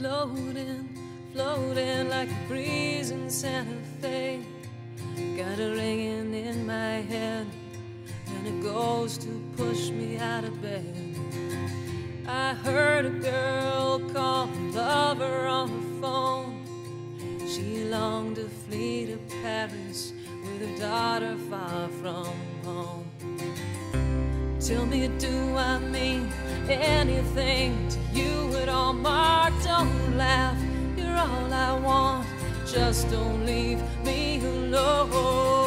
floating, floating like a breeze in Santa Fe. Got a ringing in my head, and it goes to push me out of bed. I heard a girl call her lover on the phone. She longed to flee to Paris with her daughter far from home. Tell me, do I mean? anything to you at all, Mark. Don't laugh, you're all I want. Just don't leave me alone.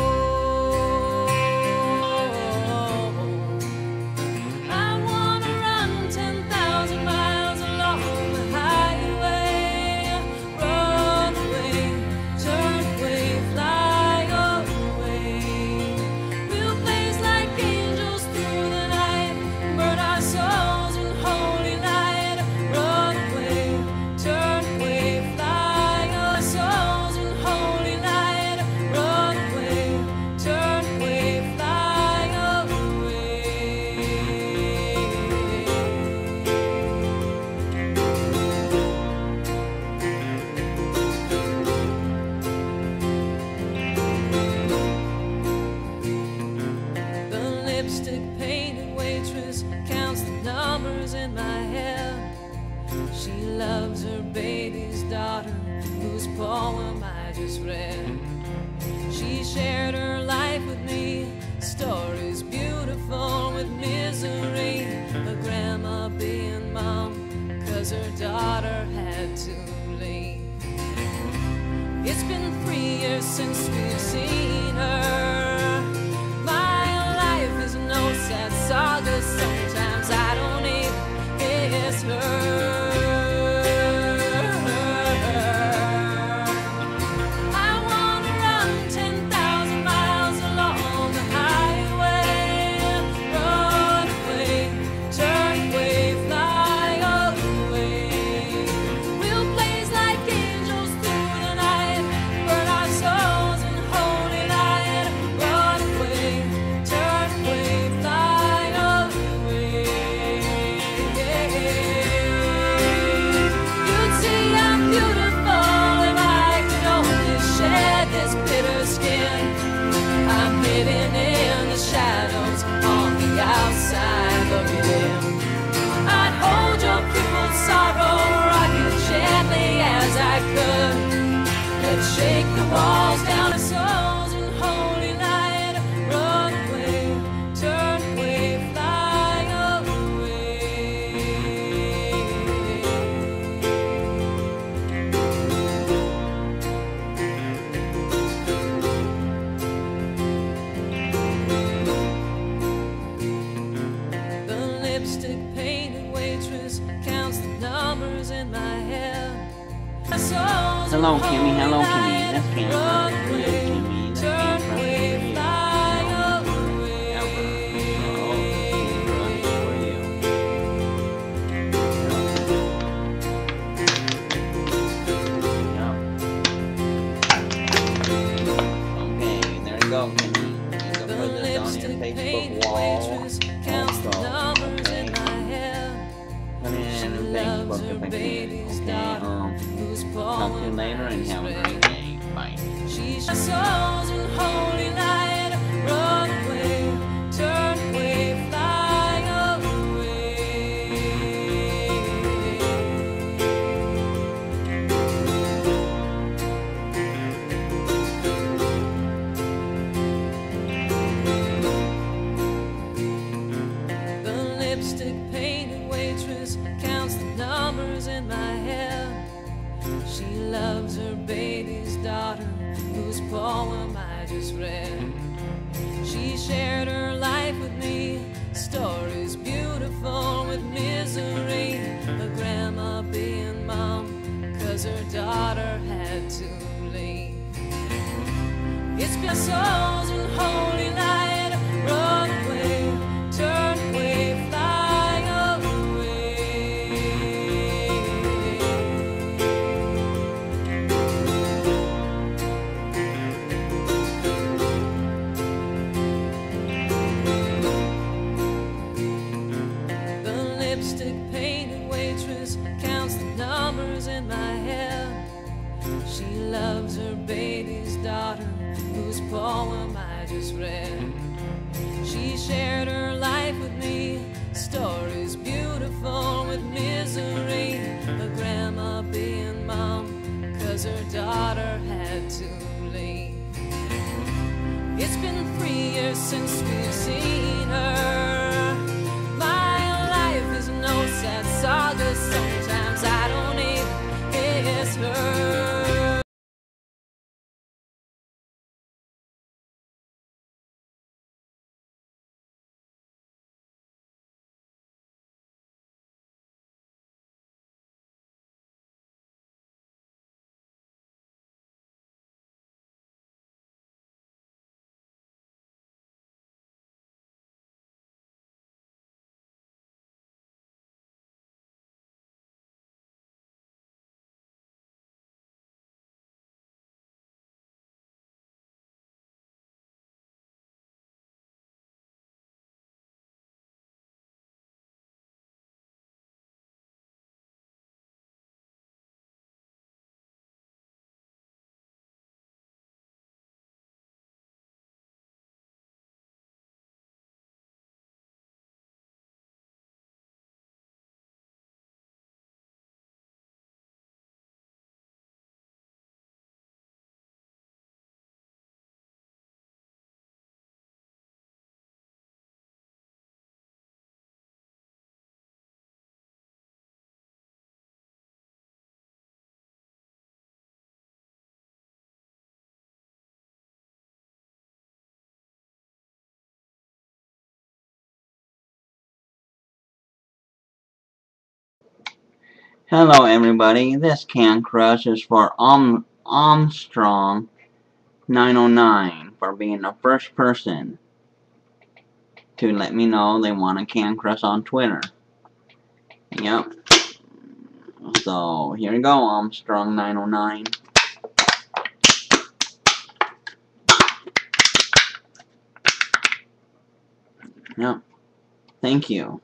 her baby's daughter, whose poem I just read. She shared her life with me, stories beautiful with misery. Her grandma being mom, cause her daughter had to leave. It's been three years since we've seen her. hello, Kimmy. Hello, talk to you later and have a great day. Bye. her daughter had to leave. It's been souls and hope. She shared her life with me, stories beautiful with misery. Her grandma being mom, cause her daughter had to leave. It's been three years since we've seen Hello everybody, this can crush is for Arm Armstrong 909 for being the first person to let me know they want a can crush on Twitter. Yep. So here you go, Armstrong 909. Yep. Thank you.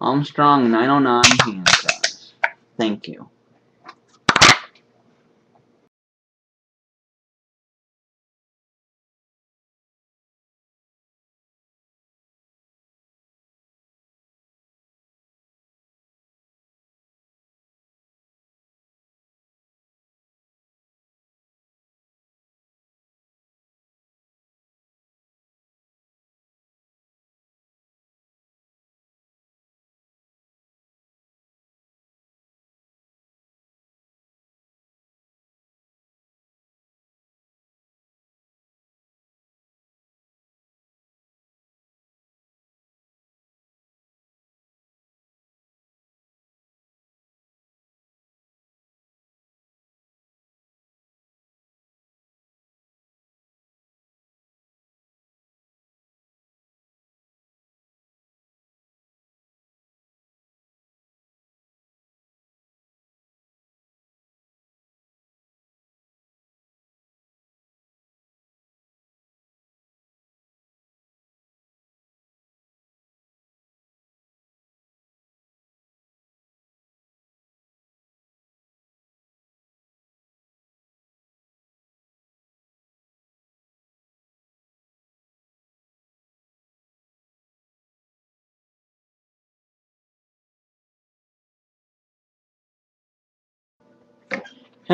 Armstrong 909 can crush. Thank you.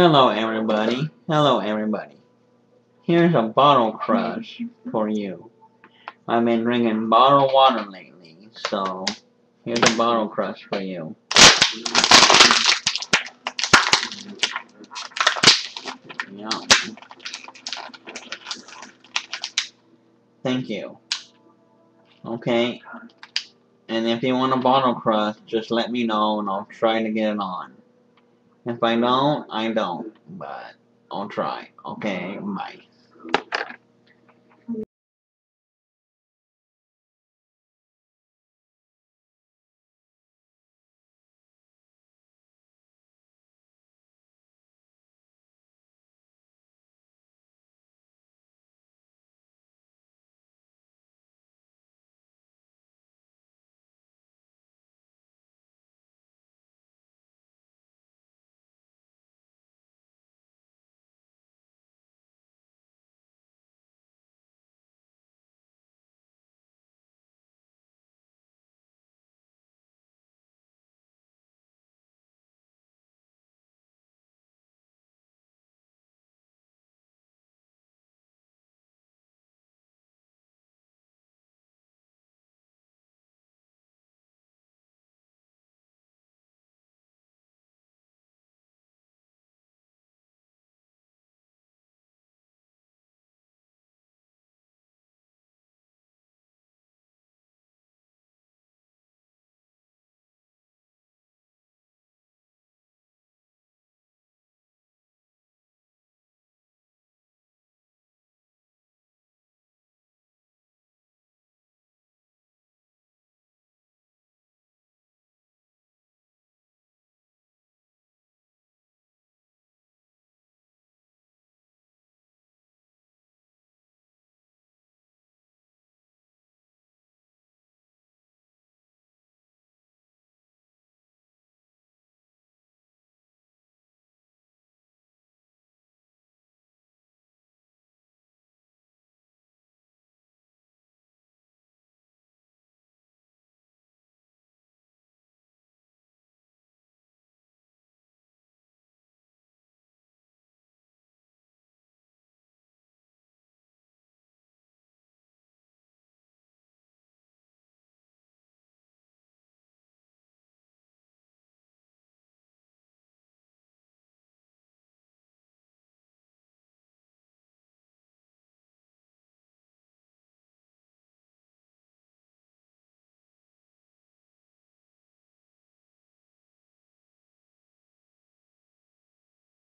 Hello everybody. Hello everybody. Here's a bottle crush for you. I've been drinking bottled water lately, so here's a bottle crush for you. Yeah. Thank you. Okay. And if you want a bottle crush, just let me know and I'll try to get it on. If I don't, I don't. But I'll try. Okay, bye.